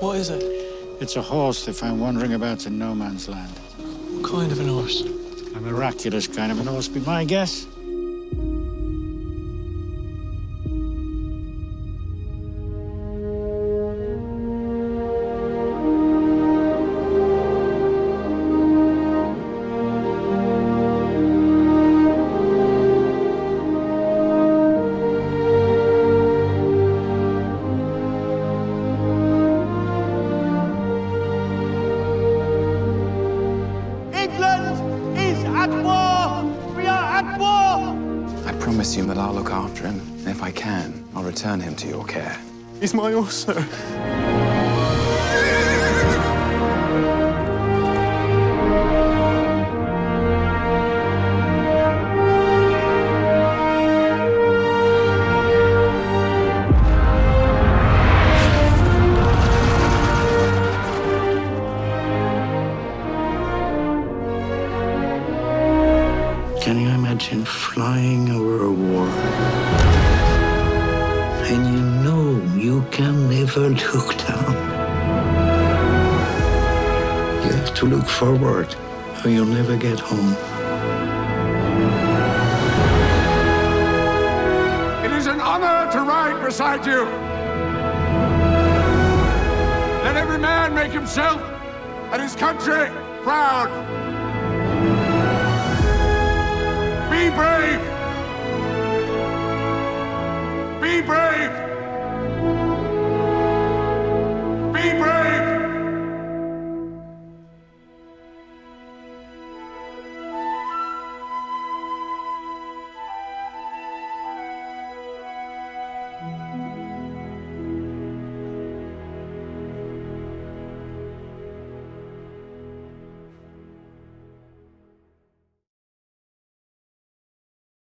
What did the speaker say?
What is it? It's a horse they found wandering about in no man's land. What kind of an horse? A miraculous kind of an horse, be my guess. Promise that I'll look after him, and if I can, I'll return him to your care. He's my horse, Can you imagine flying over a war? And you know you can never look down. You have to look forward, or you'll never get home. It is an honor to ride beside you. Let every man make himself and his country proud. Be brave.